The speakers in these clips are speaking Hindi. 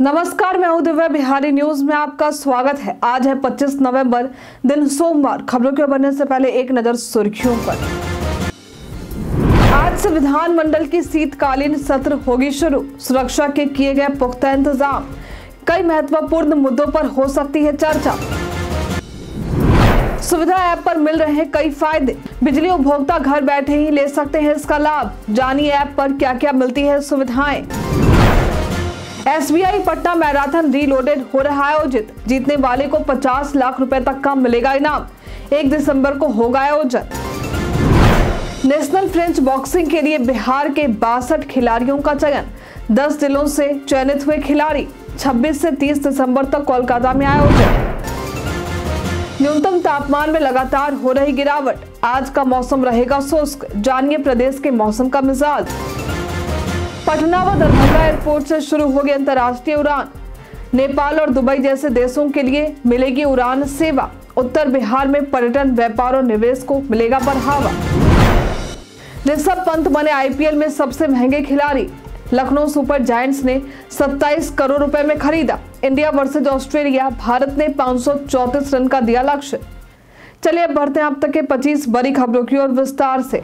नमस्कार, मैं दिव्या बिहारी न्यूज़ में आपका स्वागत है। आज है 25 नवंबर, दिन सोमवार। खबरों के बनने से पहले एक नज़र सुर्खियों पर। आज से विधानमंडल की शीतकालीन सत्र होगी शुरू। सुरक्षा के किए गए पुख्ता इंतज़ाम। कई महत्वपूर्ण मुद्दों पर हो सकती है चर्चा। सुविधा ऐप पर मिल रहे हैं कई फ़ायदे। बिजली उपभोक्ता घर बैठे ही ले सकते हैं इसका लाभ। जानिए ऐप पर क्या क्या मिलती है सुविधाएँ। एसबीआई पटना मैराथन रीलोडेड हो रहा है आयोजित। जीतने वाले को 50 लाख रुपए तक का मिलेगा इनाम। एक दिसंबर को होगा आयोजन। नेशनल फ्रेंच बॉक्सिंग के लिए बिहार के बासठ खिलाड़ियों का चयन। 10 जिलों से चयनित हुए खिलाड़ी। 26 से 30 दिसंबर तक कोलकाता में आयोजन। न्यूनतम तापमान में लगातार हो रही गिरावट। आज का मौसम रहेगा शुष्क। जानिए प्रदेश के मौसम का मिजाज। पटना व दरभंगा एयरपोर्ट से शुरू होगी अंतर्राष्ट्रीय उड़ान। नेपाल और दुबई जैसे देशों के लिए मिलेगी उड़ान सेवा। उत्तर बिहार में पर्यटन, व्यापार और निवेश को मिलेगा बढ़ावा। ऋषभ पंत बने आईपीएल में सबसे महँगे खिलाड़ी। लखनऊ सुपर जायंट्स ने 27 करोड़ रुपए में खरीदा। इंडिया वर्सेज ऑस्ट्रेलिया, भारत ने 534 रन का दिया लक्ष्य। चलिए अब बढ़ते हैं अब तक के 25 बड़ी खबरों की ओर विस्तार से।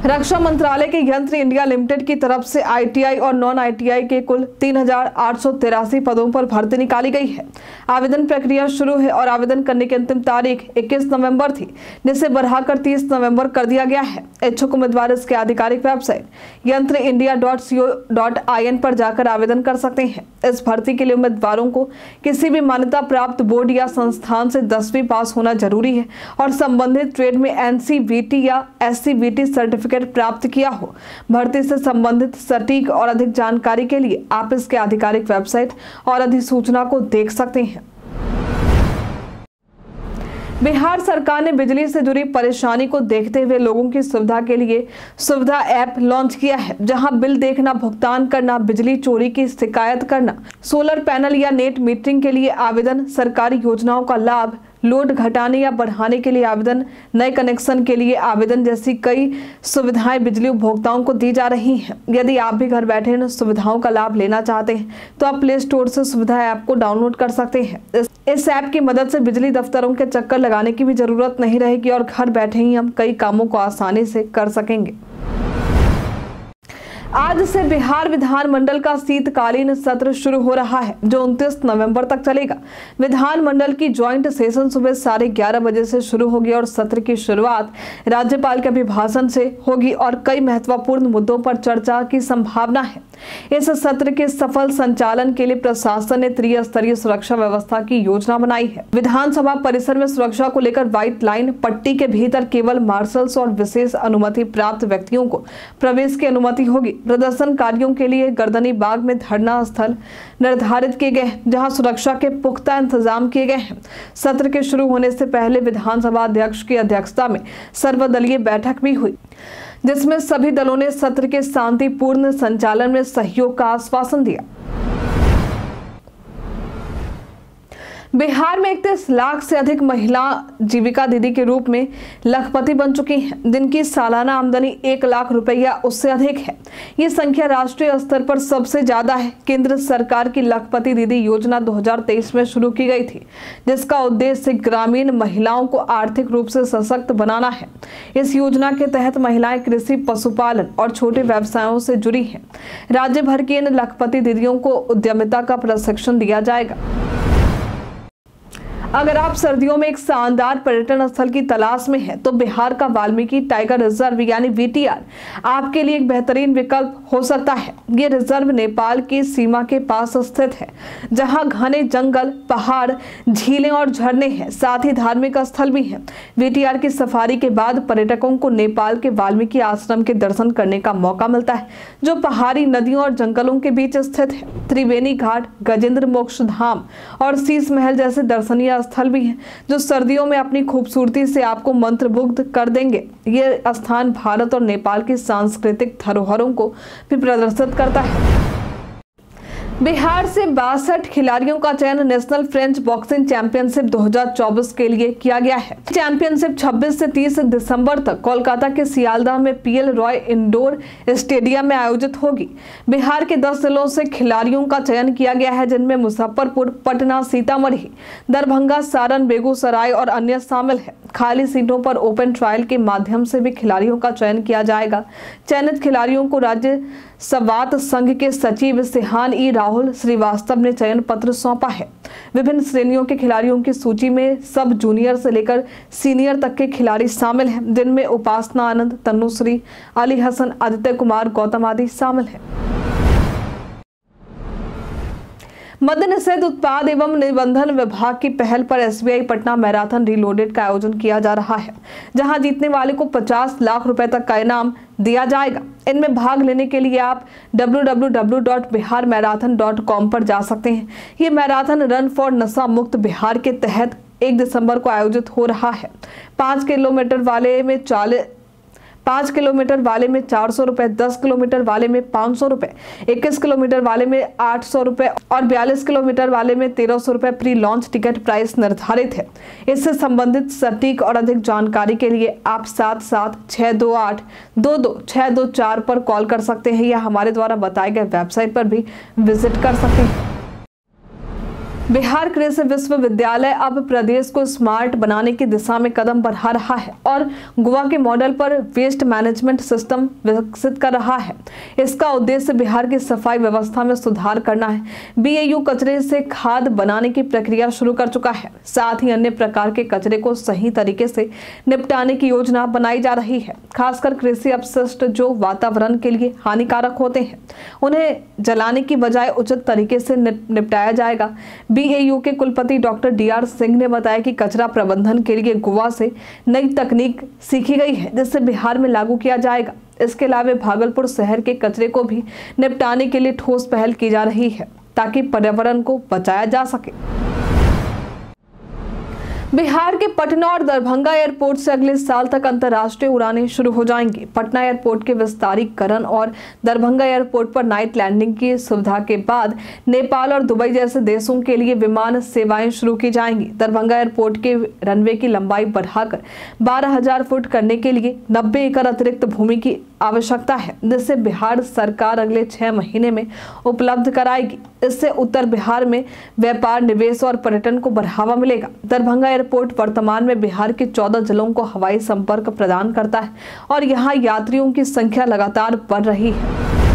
रक्षा मंत्रालय के यंत्र इंडिया लिमिटेड की तरफ़ से आईटीआई और नॉन आईटीआई के कुल तीन हज़ार आठ सौ तिरासी पदों पर भर्ती निकाली गई है। आवेदन प्रक्रिया शुरू है और आवेदन करने की अंतिम तारीख 21 नवंबर थी, जिसे बढ़ाकर 30 नवंबर कर दिया गया है। इच्छुक उम्मीदवार इसके आधिकारिक website, Yantra India dot C dot I N पर जाकर आवेदन कर सकते हैं। इस भर्ती के लिए उम्मीदवारों को किसी भी मान्यता प्राप्त बोर्ड या संस्थान से दसवीं पास होना ज़रूरी है और संबंधित ट्रेड में एनसीवीटी या एससीवीटी सर्टिफिकेट सर्टिफिकेट प्राप्त किया हो। भर्ती से संबंधित सटीक और अधिक जानकारी के लिए आप इसके आधिकारिक वेबसाइट और अधिसूचना को देख सकते हैं। बिहार सरकार ने बिजली से जुड़ी परेशानी को देखते हुए लोगों की सुविधा के लिए सुविधा ऐप लॉन्च किया है, जहाँ बिल देखना, भुगतान करना, बिजली चोरी की शिकायत करना, सोलर पैनल या नेट मीटरिंग के लिए आवेदन, सरकारी योजनाओं का लाभ लोड घटाने या बढ़ाने के लिए आवेदन, नए कनेक्शन के लिए आवेदन जैसी कई सुविधाएँ बिजली उपभोक्ताओं को दी जा रही हैं। यदि आप भी घर बैठे इन सुविधाओं का लाभ लेना चाहते हैं तो आप प्ले स्टोर से सुविधा ऐप को डाउनलोड कर सकते हैं। इस ऐप की मदद से बिजली दफ्तरों के चक्कर लगाने की भी ज़रूरत नहीं रहेगी और घर बैठे ही हम कई कामों को आसानी से कर सकेंगे। आज से बिहार विधानमंडल का शीतकालीन सत्र शुरू हो रहा है, जो 29 नवंबर तक चलेगा। विधानमंडल की ज्वाइंट सेशन सुबह साढ़े ग्यारह बजे से शुरू होगी और सत्र की शुरुआत राज्यपाल के अभिभाषण से होगी और कई महत्वपूर्ण मुद्दों पर चर्चा की संभावना है। इस सत्र के सफल संचालन के लिए प्रशासन ने त्रिस्तरीय सुरक्षा व्यवस्था की योजना बनाई है। विधानसभा परिसर में सुरक्षा को लेकर व्हाइट लाइन पट्टी के भीतर केवल मार्शल्स और विशेष अनुमति प्राप्त व्यक्तियों को प्रवेश की अनुमति होगी। प्रदर्शनकारियों के लिए गर्दनी बाग में धरना स्थल निर्धारित किए गए, जहाँ सुरक्षा के पुख्ता इंतज़ाम किए गए हैं। सत्र के शुरू होने से पहले विधानसभा अध्यक्ष की अध्यक्षता में सर्वदलीय बैठक भी हुई, जिसमें सभी दलों ने सत्र के शांतिपूर्ण संचालन में सहयोग का आश्वासन दिया। बिहार में इकतीस लाख से अधिक महिला जीविका दीदी के रूप में लखपति बन चुकी हैं। जिनकी सालाना आमदनी एक लाख रुपया उससे अधिक है। ये संख्या राष्ट्रीय स्तर पर सबसे ज़्यादा है। केंद्र सरकार की लखपति दीदी योजना 2023 में शुरू की गई थी, जिसका उद्देश्य ग्रामीण महिलाओं को आर्थिक रूप से सशक्त बनाना है। इस योजना के तहत महिलाएँ कृषि, पशुपालन और छोटे व्यवसायों से जुड़ी है। राज्य भर की इन लखपति दीदियों को उद्यमिता का प्रशिक्षण दिया जाएगा। अगर आप सर्दियों में एक शानदार पर्यटन स्थल की तलाश में हैं, तो बिहार का वाल्मीकि टाइगर रिज़र्व यानी वीटीआर आपके लिए एक बेहतरीन विकल्प हो सकता है। ये रिज़र्व नेपाल की सीमा के पास स्थित है जहाँ घने जंगल पहाड़ झीलें और झरने हैं। साथ ही धार्मिक स्थल भी हैं। वीटीआर की सफारी के बाद पर्यटकों को नेपाल के वाल्मीकि आश्रम के दर्शन करने का मौका मिलता है जो पहाड़ी नदियों और जंगलों के बीच स्थित है। त्रिवेणी घाट गजेंद्र मोक्ष धाम और शीश महल जैसे दर्शनीय स्थल भी हैं, जो सर्दियों में अपनी खूबसूरती से आपको मंत्रमुग्ध कर देंगे। ये स्थान भारत और नेपाल की सांस्कृतिक धरोहरों को भी प्रदर्शित करता है। बिहार से बासठ खिलाड़ियों का चयन नेशनल फ्रेंच बॉक्सिंग चैंपियनशिप 2024 के लिए किया गया है। चैंपियनशिप 26 से 30 दिसंबर तक कोलकाता के सियालदह में पीएल रॉय इंडोर स्टेडियम में आयोजित होगी। बिहार के 10 जिलों से खिलाड़ियों का चयन किया गया है, जिनमें मुजफ्फरपुर, पटना, सीतामढ़ी, दरभंगा, सारण, बेगूसराय और अन्य शामिल है। खाली सीटों पर ओपन ट्रायल के माध्यम से भी खिलाड़ियों का चयन किया जाएगा। चयनित खिलाड़ियों को राज्य सवात संघ के सचिव सिहान ई राहुल श्रीवास्तव ने चयन पत्र सौंपा है। विभिन्न श्रेणियों के खिलाड़ियों की सूची में सब जूनियर से लेकर सीनियर तक के खिलाड़ी शामिल हैं। जिनमें उपासना आनंद तनुश्री अली हसन, आदित्य कुमार, गौतम आदि शामिल हैं। मद्य निषेध उत्पाद एवं निबंधन विभाग की पहल पर एसबीआई पटना मैराथन रिलोडेड का आयोजन किया जा रहा है, जहाँ जीतने वाले को 50 लाख रुपए तक का इनाम दिया जाएगा। इनमें भाग लेने के लिए आप www.biharmarathon.com पर जा सकते हैं। ये मैराथन रन फॉर नशा मुक्त बिहार के तहत एक दिसंबर को आयोजित हो रहा है। पाँच किलोमीटर वाले में चालीस पाँच किलोमीटर वाले में चार सौ रुपए, दस किलोमीटर वाले में पाँच सौ रुपए, इक्कीस किलोमीटर वाले में आठ सौ रुपए और बयालीस किलोमीटर वाले में तेरह सौ रुपए प्री लॉन्च टिकट प्राइस निर्धारित है। इससे संबंधित सटीक और अधिक जानकारी के लिए आप सात सात छः दो आठ दो दो छः दो चार पर कॉल कर सकते हैं या हमारे द्वारा बताए गए वेबसाइट पर भी विज़िट कर सकते हैं। बिहार कृषि विश्वविद्यालय अब प्रदेश को स्मार्ट बनाने की दिशा में कदम बढ़ा रहा है और गोवा के मॉडल पर वेस्ट मैनेजमेंट सिस्टम विकसित कर रहा है। इसका उद्देश्य बिहार की सफ़ाई व्यवस्था में सुधार करना है। बीएयू कचरे से खाद बनाने की प्रक्रिया शुरू कर चुका है। साथ ही अन्य प्रकार के कचरे को सही तरीके से निपटाने की योजना बनाई जा रही है। खासकर कृषि अपशिष्ट जो वातावरण के लिए हानिकारक होते हैं, उन्हें जलाने की बजाय उचित तरीके से निपटाया जाएगा। बीएयू के कुलपति डॉक्टर डीआर सिंह ने बताया कि कचरा प्रबंधन के लिए गोवा से नई तकनीक सीखी गई है जिससे बिहार में लागू किया जाएगा। इसके अलावा भागलपुर शहर के कचरे को भी निपटाने के लिए ठोस पहल की जा रही है, ताकि पर्यावरण को बचाया जा सके। बिहार के पटना और दरभंगा एयरपोर्ट से अगले साल तक अंतर्राष्ट्रीय उड़ानें शुरू हो जाएँगी। पटना एयरपोर्ट के विस्तारीकरण और दरभंगा एयरपोर्ट पर नाइट लैंडिंग की सुविधा के बाद नेपाल और दुबई जैसे देशों के लिए विमान सेवाएँ शुरू की जाएँगी। दरभंगा एयरपोर्ट के रनवे की लंबाई बढ़ाकर बारह फुट करने के लिए नब्बे एकड़ अतिरिक्त भूमि की आवश्यकता है। जिससे बिहार सरकार अगले छह महीने में उपलब्ध कराएगी। इससे उत्तर बिहार में व्यापार, निवेश और पर्यटन को बढ़ावा मिलेगा। दरभंगा एयरपोर्ट वर्तमान में बिहार के चौदह जिलों को हवाई संपर्क प्रदान करता है और यहाँ यात्रियों की संख्या लगातार बढ़ रही है।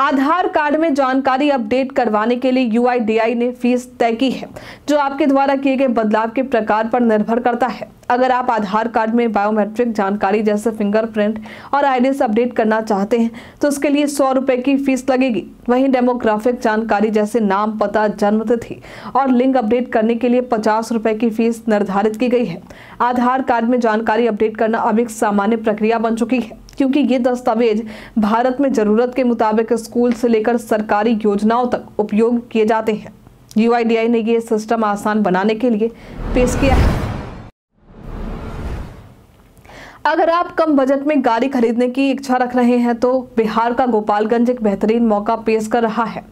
आधार कार्ड में जानकारी अपडेट करवाने के लिए यूआईडीआई ने फ़ीस तय की है, जो आपके द्वारा किए गए बदलाव के प्रकार पर निर्भर करता है। अगर आप आधार कार्ड में बायोमेट्रिक जानकारी जैसे फिंगरप्रिंट और आईडिस अपडेट करना चाहते हैं तो उसके लिए सौ रुपए की फ़ीस लगेगी। वहीं डेमोग्राफिक जानकारी जैसे नाम, पता, जन्म तिथि और लिंक अपडेट करने के लिए पचास रुपए की फ़ीस निर्धारित की गई है। आधार कार्ड में जानकारी अपडेट करना अब एक सामान्य प्रक्रिया बन चुकी है। क्योंकि ये दस्तावेज़ भारत में ज़रूरत के मुताबिक स्कूल से लेकर सरकारी योजनाओं तक उपयोग किए जाते हैं। यूआईडीआई ने ये सिस्टम आसान बनाने के लिए पेश किया है। अगर आप कम बजट में गाड़ी खरीदने की इच्छा रख रहे हैं तो बिहार का गोपालगंज एक बेहतरीन मौका पेश कर रहा है।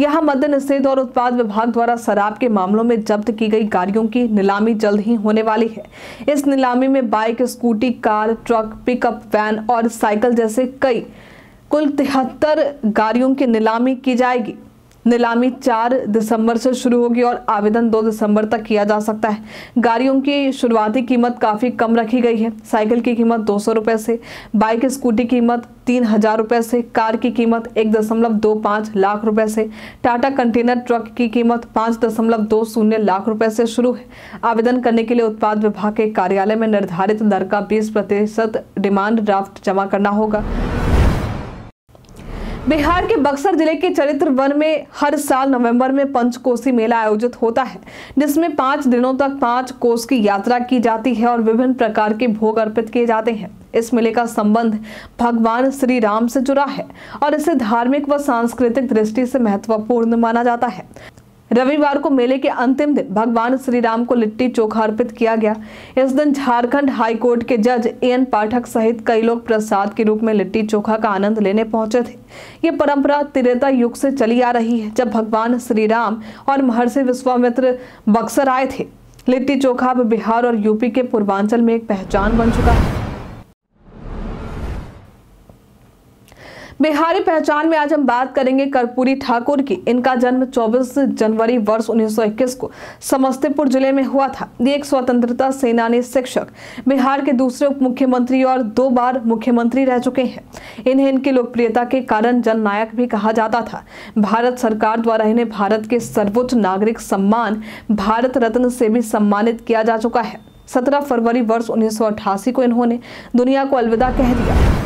यहाँ मद्य निषेध और उत्पाद विभाग द्वारा शराब के मामलों में जब्त की गई गाड़ियों की नीलामी जल्द ही होने वाली है। इस नीलामी में bike, scooty, car, truck, pickup, van और साइकिल जैसे कई, कुल तिहत्तर गाड़ियों की नीलामी की जाएगी। नीलामी चार दिसंबर से शुरू होगी और आवेदन दो दिसंबर तक किया जा सकता है। गाड़ियों की शुरुआती कीमत काफ़ी कम रखी गई है। साइकिल की कीमत दो सौ रुपये से, बाइक, स्कूटी कीमत तीन हज़ार रुपये से, कार की कीमत एक दशमलव दो पाँच लाख रुपए से, टाटा कंटेनर ट्रक की कीमत पाँच दशमलव दो शून्य लाख रुपए से शुरू है। आवेदन करने के लिए उत्पाद विभाग के कार्यालय में निर्धारित दर का बीस प्रतिशत डिमांड ड्राफ्ट जमा करना होगा। बिहार के बक्सर ज़िले के चरित्र वन में हर साल नवंबर में पंचकोसी मेला आयोजित होता है, जिसमें पाँच दिनों तक पाँच कोस की यात्रा की जाती है और विभिन्न प्रकार के भोग अर्पित किए जाते हैं। इस मेले का संबंध भगवान श्री राम से जुड़ा है और इसे धार्मिक व सांस्कृतिक दृष्टि से महत्वपूर्ण माना जाता है। रविवार को मेले के अंतिम दिन भगवान श्री राम को लिट्टी चोखा अर्पित किया गया। इस दिन झारखंड हाईकोर्ट के जज ए एन पाठक सहित कई लोग प्रसाद के रूप में लिट्टी चोखा का आनंद लेने पहुँचे थे। ये परंपरा त्रेता युग से चली आ रही है, जब भगवान श्री राम और महर्षि विश्वामित्र बक्सर आए थे। लिट्टी चोखा अब बिहार और यूपी के पूर्वांचल में एक पहचान बन चुका है। बिहारी पहचान में आज हम बात करेंगे कर्पूरी ठाकुर की। इनका जन्म 24 जनवरी वर्ष 1921 को समस्तीपुर ज़िले में हुआ था। ये एक स्वतंत्रता सेनानी शिक्षक। बिहार के दूसरे उप मुख्यमंत्री और दो बार मुख्यमंत्री रह चुके हैं। इन्हें इनकी लोकप्रियता के कारण जननायक भी कहा जाता था। भारत सरकार द्वारा इन्हें भारत के सर्वोच्च नागरिक सम्मान, भारत रत्न से भी सम्मानित किया जा चुका है। सत्रह फरवरी वर्ष उन्नीस सौ अठासी को इन्होंने दुनिया को अलविदा कह दिया।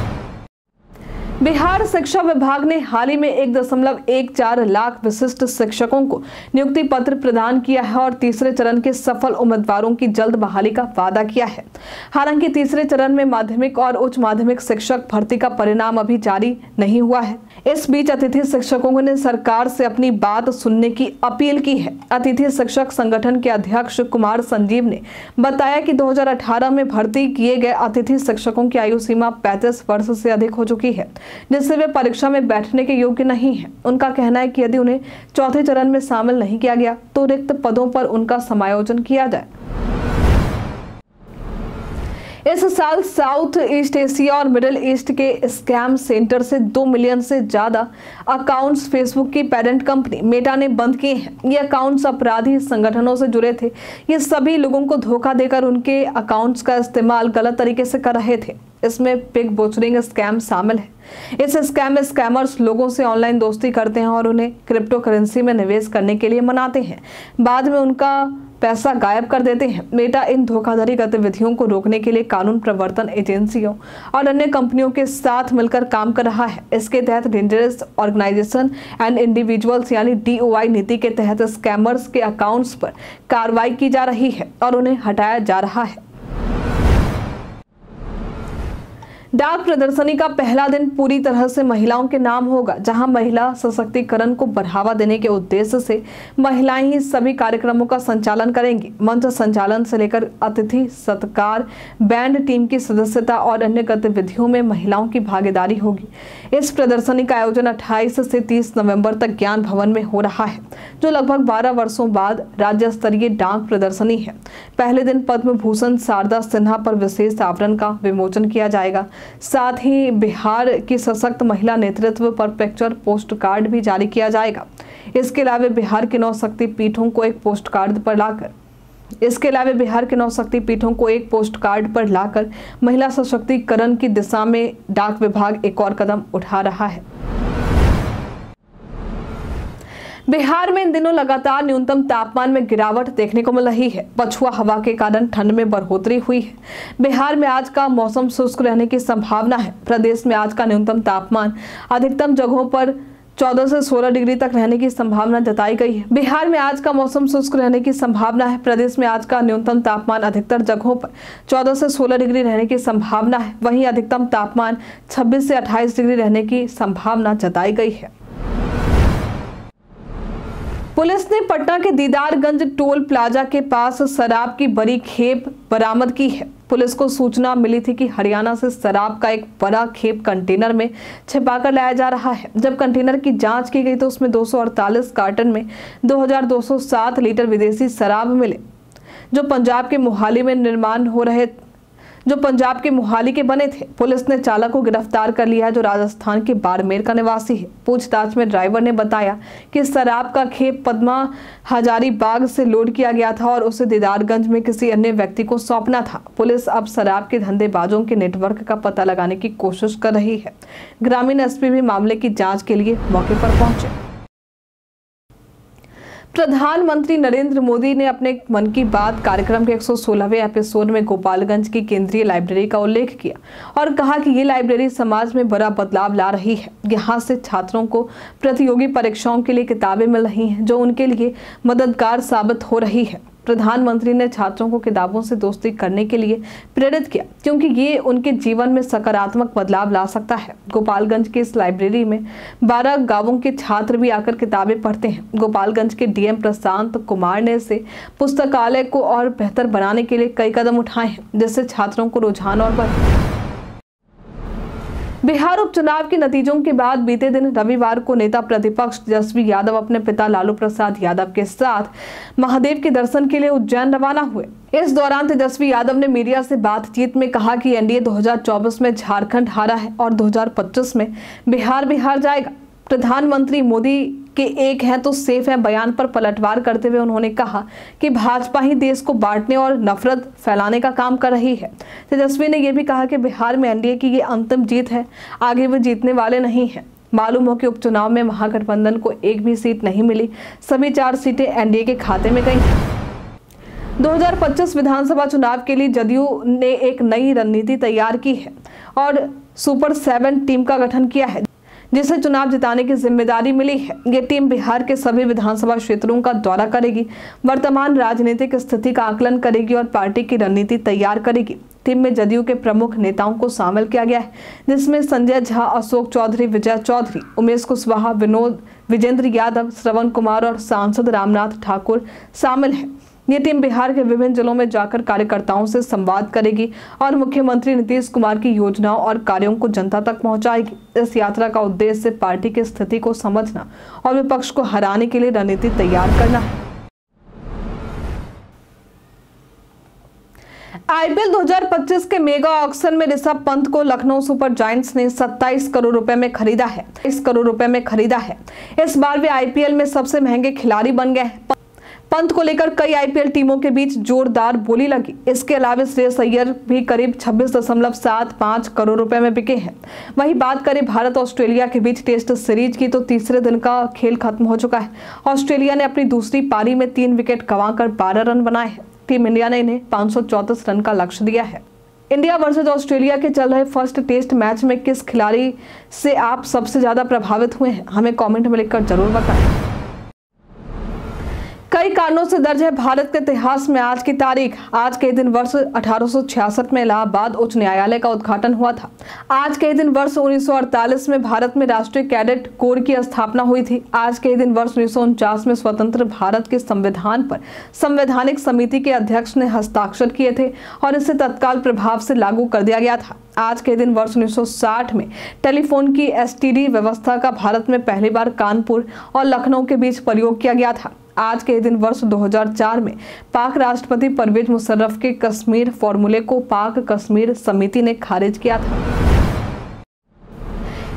बिहार शिक्षा विभाग ने हाल ही में एक दशमलव एक चार लाख विशिष्ट शिक्षकों को नियुक्ति पत्र प्रदान किया है और तीसरे चरण के सफल उम्मीदवारों की जल्द बहाली का वादा किया है। हालाँकि तीसरे चरण में माध्यमिक और उच्च माध्यमिक शिक्षक भर्ती का परिणाम अभी जारी नहीं हुआ है। इस बीच अतिथि शिक्षकों ने सरकार से अपनी बात सुनने की अपील की है। अतिथि शिक्षक संगठन के अध्यक्ष कुमार संजीव ने बताया कि 2018 में भर्ती किए गए अतिथि शिक्षकों की आयु सीमा 35 वर्ष से अधिक हो चुकी है, जिससे वे परीक्षा में बैठने के योग्य नहीं है। उनका कहना है कि यदि उन्हें चौथे चरण में शामिल नहीं किया गया तो रिक्त पदों पर उनका समायोजन किया जाए। इस साल साउथ ईस्ट एशिया और मिडिल ईस्ट के स्कैम सेंटर से दो मिलियन से ज़्यादा अकाउंट्स फेसबुक की पेरेंट कंपनी मेटा ने बंद किए हैं। ये अकाउंट्स अपराधी संगठनों से जुड़े थे। ये सभी लोगों को धोखा देकर उनके अकाउंट्स का इस्तेमाल गलत तरीके से कर रहे थे। इसमें पिग बोचरिंग स्कैम शामिल है। इस स्कैम में स्कैमर्स लोगों से ऑनलाइन दोस्ती करते हैं और उन्हें क्रिप्टो करेंसी में निवेश करने के लिए मनाते हैं। बाद में उनका पैसा गायब कर देते हैं। मेटा इन धोखाधड़ी गतिविधियों को रोकने के लिए कानून प्रवर्तन एजेंसियों और अन्य कंपनियों के साथ मिलकर काम कर रहा है। इसके तहत डेंजरस ऑर्गेनाइजेशन एंड इंडिविजुअल्स यानी डीओआई नीति के तहत स्कैमर्स के अकाउंट्स पर कार्रवाई की जा रही है और उन्हें हटाया जा रहा है। डाक प्रदर्शनी का पहला दिन पूरी तरह से महिलाओं के नाम होगा, जहाँ महिला सशक्तिकरण को बढ़ावा देने के उद्देश्य से महिलाएँ ही सभी कार्यक्रमों का संचालन करेंगी। मंच संचालन से लेकर अतिथि सत्कार, बैंड टीम की सदस्यता और अन्य गतिविधियों में महिलाओं की भागीदारी होगी। इस प्रदर्शनी का आयोजन 28 से 30 नवंबर तक ज्ञान भवन में हो रहा है, जो लगभग 12 वर्षों बाद राज्य स्तरीय डाक प्रदर्शनी है। पहले दिन पद्म भूषण शारदा सिन्हा पर विशेष आवरण का विमोचन किया जाएगा। साथ ही बिहार की सशक्त महिला नेतृत्व पर पिक्चर पोस्ट कार्ड भी जारी किया जाएगा। इसके अलावा बिहार के नौ शक्ति पीठों को एक पोस्ट कार्ड पर लाकर इसके अलावा बिहार के नौ शक्ति पीठों को एक पोस्ट कार्ड पर लाकर महिला सशक्तिकरण की दिशा में डाक विभाग एक और कदम उठा रहा है। बिहार में इन दिनों लगातार न्यूनतम तापमान में गिरावट देखने को मिल रही है। पछुआ हवा के कारण ठंड में बढ़ोतरी हुई है। बिहार में आज का मौसम शुष्क रहने की संभावना है। प्रदेश में आज का न्यूनतम तापमान अधिकतम जगहों पर 14 से 16 डिग्री तक रहने की संभावना जताई गई है। बिहार में आज का मौसम शुष्क रहने की संभावना है। प्रदेश में आज का न्यूनतम तापमान अधिकतर जगहों पर 14 से 16 डिग्री रहने की संभावना है। वहीं अधिकतम तापमान 26 से 28 डिग्री रहने की संभावना जताई गई है। पुलिस ने पटना के दीदारगंज टोल प्लाजा के पास शराब की बड़ी खेप बरामद की है। पुलिस को सूचना मिली थी कि हरियाणा से शराब का एक बड़ा खेप कंटेनर में छिपाकर लाया जा रहा है। जब कंटेनर की जाँच की गई तो उसमें 248 कार्टन में 2207 लीटर विदेशी शराब मिले, जो पंजाब के मोहाली में निर्माण हो रहे जो पंजाब के मोहाली के बने थे। पुलिस ने चालक को गिरफ़्तार कर लिया जो राजस्थान के बाड़मेर का निवासी है। पूछताछ में ड्राइवर ने बताया कि शराब का खेप पदमा हजारी बाग से लोड किया गया था और उसे दीदारगंज में किसी अन्य व्यक्ति को सौंपना था। पुलिस अब शराब के धंधेबाजों के नेटवर्क का पता लगाने की कोशिश कर रही है। ग्रामीण एसपी भी मामले की जाँच के लिए मौके पर पहुँचे। प्रधानमंत्री नरेंद्र मोदी ने अपने मन की बात कार्यक्रम के 116वें एपिसोड में गोपालगंज की केंद्रीय लाइब्रेरी का उल्लेख किया और कहा कि ये लाइब्रेरी समाज में बड़ा बदलाव ला रही है। यहाँ से छात्रों को प्रतियोगी परीक्षाओं के लिए किताबें मिल रही हैं, जो उनके लिए मददगार साबित हो रही है। प्रधानमंत्री ने छात्रों को किताबों से दोस्ती करने के लिए प्रेरित किया, क्योंकि ये उनके जीवन में सकारात्मक बदलाव ला सकता है। गोपालगंज की इस लाइब्रेरी में बारह गाँवों के छात्र भी आकर किताबें पढ़ते हैं। गोपालगंज के डीएम प्रशांत कुमार ने से पुस्तकालय को और बेहतर बनाने के लिए कई कदम उठाए हैं, जिससे छात्रों को रुझान और बढ़े बिहार उपचुनाव के नतीजों के बाद बीते दिन रविवार को नेता प्रतिपक्ष तेजस्वी यादव अपने पिता लालू प्रसाद यादव के साथ महादेव के दर्शन के लिए उज्जैन रवाना हुए। इस दौरान तेजस्वी यादव ने मीडिया से बातचीत में कहा कि एनडीए 2024 में झारखंड हारा है और 2025 में बिहार बिहार जाएगा। प्रधानमंत्री मोदी के एक हैं तो सेफ़ है, बयान पर पलटवार करते हुए उन्होंने कहा कि भाजपा ही देश को बांटने और नफरत फैलाने का काम कर रही है। तेजस्वी ने यह भी कहा कि बिहार में एनडीए की ये अंतिम जीत है, आगे वो जीतने वाले नहीं है। मालूम हो कि उपचुनाव में महागठबंधन को एक भी सीट नहीं मिली, सभी चार सीटें एनडीए के खाते में गई। 2025 विधानसभा चुनाव के लिए जदयू ने एक नई रणनीति तैयार की है और सुपर सेवन टीम का गठन किया है। जिसे चुनाव जिताने की ज़िम्मेदारी मिली है। ये टीम बिहार के सभी विधानसभा क्षेत्रों का दौरा करेगी। वर्तमान राजनीतिक स्थिति का आकलन करेगी और पार्टी की रणनीति तैयार करेगी। टीम में जदयू के प्रमुख नेताओं को शामिल किया गया है, जिसमें संजय झा, अशोक चौधरी, विजय चौधरी, उमेश कुशवाहा, विनोद, विजेंद्र यादव, श्रवण कुमार और सांसद रामनाथ ठाकुर शामिल हैं। ये टीम बिहार के विभिन्न जिलों में जाकर कार्यकर्ताओं से संवाद करेगी और मुख्यमंत्री नीतीश कुमार की योजनाओं और कार्यों को जनता तक पहुंचाएगी। इस यात्रा का उद्देश्य पार्टी की स्थिति को समझना और विपक्ष को हराने के लिए रणनीति तैयार करना। है आईपीएल 2025 के मेगा ऑक्शन में ऋषभ पंत को लखनऊ सुपर जायंट्स ने 27 करोड़ रुपए में खरीदा है। इस करोड़ रुपए में खरीदा है। इस बार वे आईपीएल में सबसे महँगे खिलाड़ी बन गए पंत को लेकर कई आईपीएल टीमों के बीच जोरदार बोली लगी। इसके अलावा श्रेयस अय्यर भी करीब 26.75 करोड़ रुपए में बिके हैं। वहीं बात करें भारत ऑस्ट्रेलिया के बीच टेस्ट सीरीज़ की तो तीसरे दिन का खेल खत्म हो चुका है। ऑस्ट्रेलिया ने अपनी दूसरी पारी में तीन विकेट गंवाकर बारह रन बनाए हैं। टीम इंडिया ने इन्हें पाँच रन का लक्ष्य दिया है। इंडिया वर्सेज ऑस्ट्रेलिया के चल रहे फ़र्स्ट टेस्ट मैच में किस खिलाड़ी से आप सबसे ज़्यादा प्रभावित हुए हैं, हमें कॉमेंट में लिखकर ज़रूर बताएँ। कई कारणों से दर्ज है भारत के इतिहास में आज की तारीख। आज के दिन वर्ष 1866 में इलाहाबाद उच्च न्यायालय का उद्घाटन हुआ था। आज के दिन वर्ष 1948 में भारत में राष्ट्रीय कैडेट कोर की स्थापना हुई थी। आज के दिन वर्ष उन्नीस सौ उनचास में स्वतंत्र भारत के संविधान पर संवैधानिक समिति के अध्यक्ष ने हस्ताक्षर किए थे और इसे तत्काल प्रभाव से लागू कर दिया गया था। आज के दिन वर्ष 1960 में टेलीफोन की एसटीडी व्यवस्था का भारत में पहली बार कानपुर और लखनऊ के बीच प्रयोग किया गया था। आज के दिन वर्ष 2004 में पाक राष्ट्रपति परवेज मुशर्रफ के कश्मीर फॉर्मूले को पाक कश्मीर समिति ने खारिज किया था।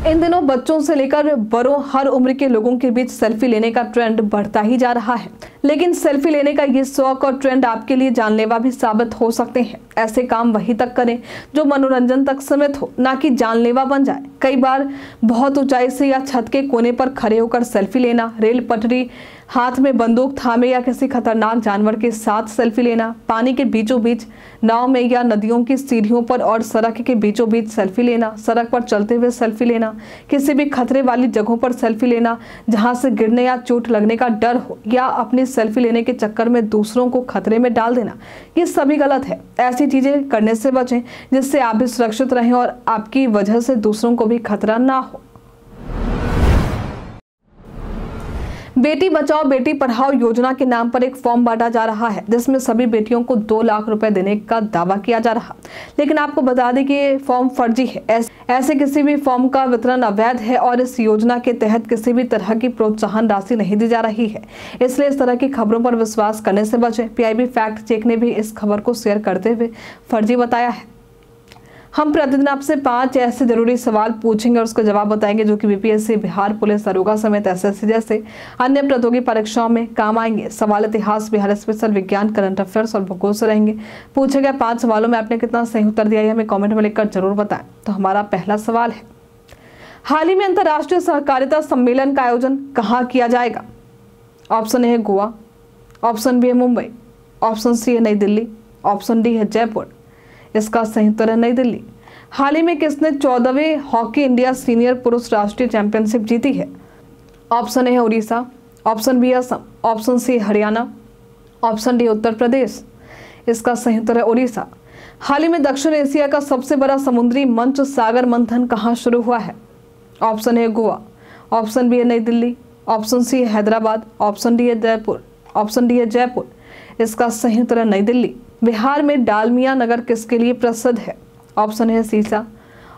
इन दिनों बच्चों से लेकर बड़ों हर उम्र के लोगों के बीच सेल्फी लेने का ट्रेंड बढ़ता ही जा रहा है। लेकिन सेल्फी लेने का ये शौक और ट्रेंड आपके लिए जानलेवा भी साबित हो सकते हैं। ऐसे काम वही तक करें जो मनोरंजन तक सीमित हो, ना कि जानलेवा बन जाए। कई बार बहुत ऊंचाई से या छत के कोने पर खड़े होकर सेल्फी लेना, रेल पटरी हाथ में बंदूक, थामे या किसी खतरनाक जानवर के साथ सेल्फी लेना, पानी के बीचों बीच नाव में या नदियों की सीढ़ियों पर और सड़क के बीचों बीच सेल्फी लेना, सड़क पर चलते हुए सेल्फी लेना, किसी भी खतरे वाली जगहों पर सेल्फी लेना, जहाँ से गिरने या चोट लगने का डर हो, या अपनी सेल्फी लेने के चक्कर में दूसरों को खतरे में डाल देना। ये सभी गलत है। ऐसी चीज़ें करने से बचें, जिससे आप भी सुरक्षित रहें और आपकी वजह से दूसरों को भी खतरा ना हो। बेटी बचाओ, बेटी पढ़ाओ योजना के नाम पर एक फॉर्म बांटा जा रहा है, जिसमें सभी बेटियों को दो लाख रुपए देने का दावा किया जा रहा। लेकिन आपको बता दें कि ये फॉर्म फर्जी है। ऐसे किसी भी फॉर्म का वितरण अवैध है और इस योजना के तहत किसी भी तरह की प्रोत्साहन राशि नहीं दी जा रही है। इसलिए इस तरह की खबरों पर विश्वास करने से बचे। पीआईबी फैक्ट चेक ने भी इस खबर को शेयर करते हुए फर्जी बताया है। हम प्रतिदिन आपसे पाँच ऐसे ज़रूरी सवाल पूछेंगे और उसका जवाब बताएँगे, जो कि बीपीएससी बिहार पुलिस, दरोगा समेत एसएससी जैसे अन्य प्रतियोगी परीक्षाओं में काम आएँगे। सवाल इतिहास, बिहार स्पेशल विज्ञान करंट अफेयर्स और भूगोल से रहेंगे। पूछे गए पाँच सवालों में आपने कितना सही उत्तर दिया है हमें कॉमेंट में लिखकर ज़रूर बताएँ। तो हमारा पहला सवाल है, हाल ही में अंतर्राष्ट्रीय सहकारिता सम्मेलन का आयोजन कहाँ किया जाएगा? ऑप्शन ए है गोवा, ऑप्शन बी है मुंबई, ऑप्शन सी है नई दिल्ली, ऑप्शन डी है जयपुर। इसका उत्तर है नई दिल्ली। हाल ही में किसने चौदहवें हॉकी इंडिया सीनियर पुरुष राष्ट्रीय चैंपियनशिप जीती है? ऑप्शन ए है Orissa, option B Assam, option C Haryana, option D Uttar Pradesh. इसका सही उत्तर है उड़ीसा। हाल ही में दक्षिण एशिया का सबसे बड़ा समुद्री मंच सागर मंथन कहाँ शुरू हुआ है? Option A Goa, option B है New Delhi, option C Hyderabad, option D है जयपुर, ऑप्शन डी है जयपुर। इसका उत्तर है नई दिल्ली। बिहार में डालमिया नगर किसके लिए प्रसिद्ध है? ऑप्शन है सीसा,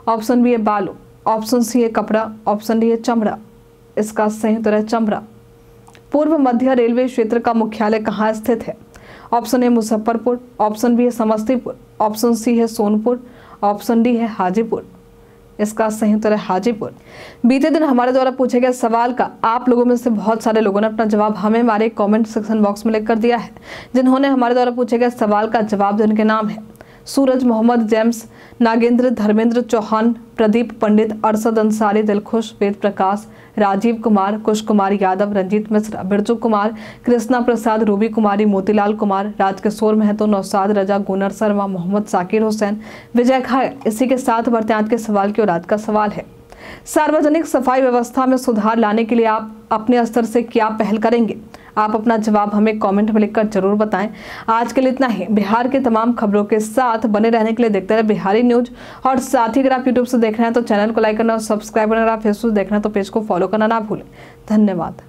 ऑप्शन बी है बालू, ऑप्शन सी है कपड़ा, ऑप्शन डी है चमड़ा। इसका सही उत्तर है चमड़ा। पूर्व मध्य रेलवे क्षेत्र का मुख्यालय कहाँ स्थित है? Option A Muzaffarpur, option B है समस्तीपुर, ऑप्शन सी है सोनपुर, ऑप्शन डी है हाजीपुर। इसका सही उत्तर है हाजीपुर। बीते दिन हमारे द्वारा पूछे गए सवाल का आप लोगों में से बहुत सारे लोगों ने अपना जवाब हमें हमारे कमेंट सेक्शन बॉक्स में लिखकर दिया है, जिन्होंने हमारे द्वारा पूछे गए सवाल का जवाब देने के नाम है। सूरज मोहम्मद जेम्स, नागेंद्र धर्मेंद्र चौहान, प्रदीप पंडित अरसद अंसारी, दिलखुश वेद प्रकाश, राजीव कुमार कुश कुमार यादव, रंजीत मिश्रा बिरजू कुमार, कृष्णा प्रसाद, रूबी कुमारी, मोतीलाल कुमार, राजकिशोर महतो, नौसाद रजा गुनर शर्मा, मोहम्मद साकिर हुसैन, विजय खाए इसी के साथ बढ़ते आज के सवाल की और आज का सवाल है, सार्वजनिक सफ़ाई व्यवस्था में सुधार लाने के लिए आप अपने स्तर से क्या पहल करेंगे? आप अपना जवाब हमें कमेंट में लिखकर ज़रूर बताएँ। आज के लिए इतना ही। बिहार के तमाम खबरों के साथ बने रहने के लिए देखते रहे बिहारी न्यूज़। और साथ ही अगर आप यूट्यूब से देख रहे हैं तो चैनल को लाइक करना और सब्सक्राइब करना। फेसबुक देख रहे हैं तो पेज को फॉलो करना ना भूलें। धन्यवाद।